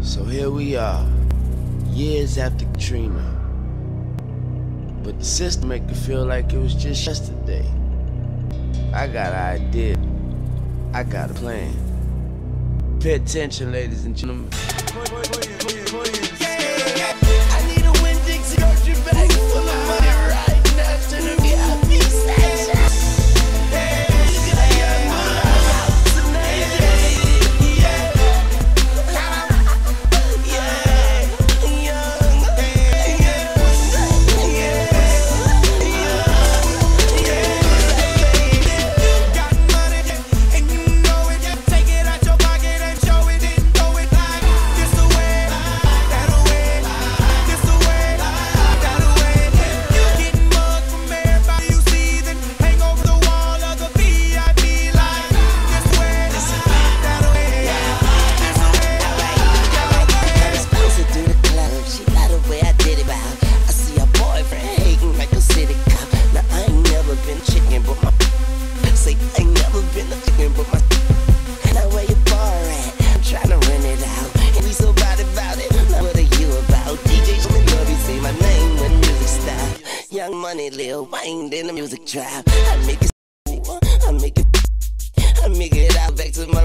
So here we are, years after Katrina. But the system make it feel like it was just yesterday. I got an idea. I got a plan. Pay attention, ladies and gentlemen. Money, Lil Wayne, in the music trap. I make it, I make it, I make it out back to my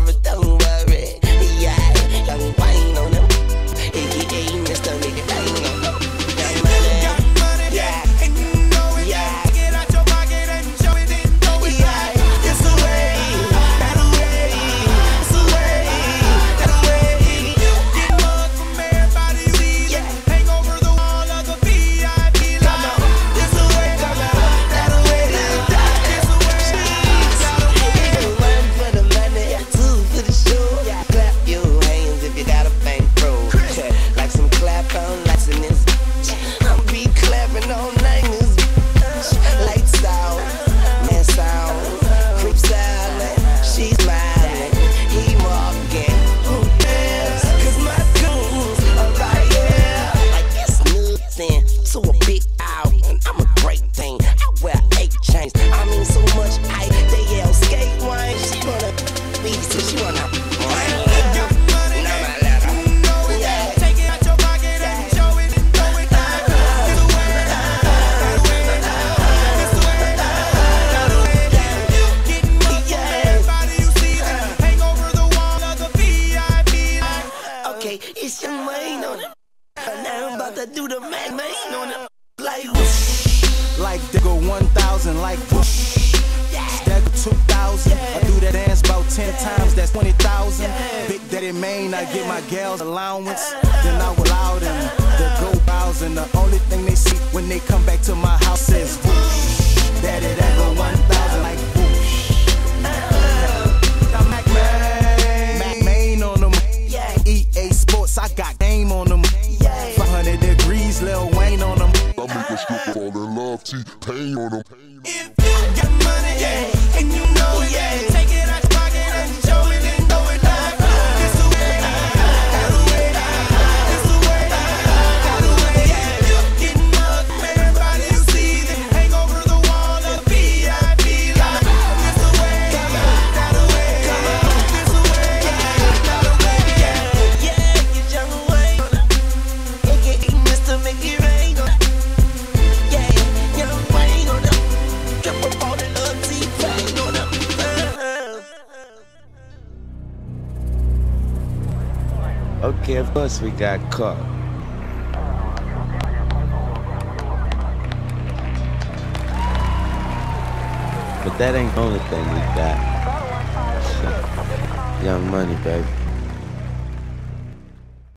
about to do the Mack Maine on it. Like whoosh. Like Digger 1000, like whoosh. Stagger 2000. I do that dance about 10 times, that's 20,000. Yeah. Big Daddy Maine, I get my gals allowance. Then I will allow them to go bows. And the only thing they see when they come back to my house is whoosh. Daddy, that go 1,000 T-Pain on them. If you got money, yeah, and you know, yeah, take it Okay, of course we got caught. But that ain't the only thing we got. Young money, baby.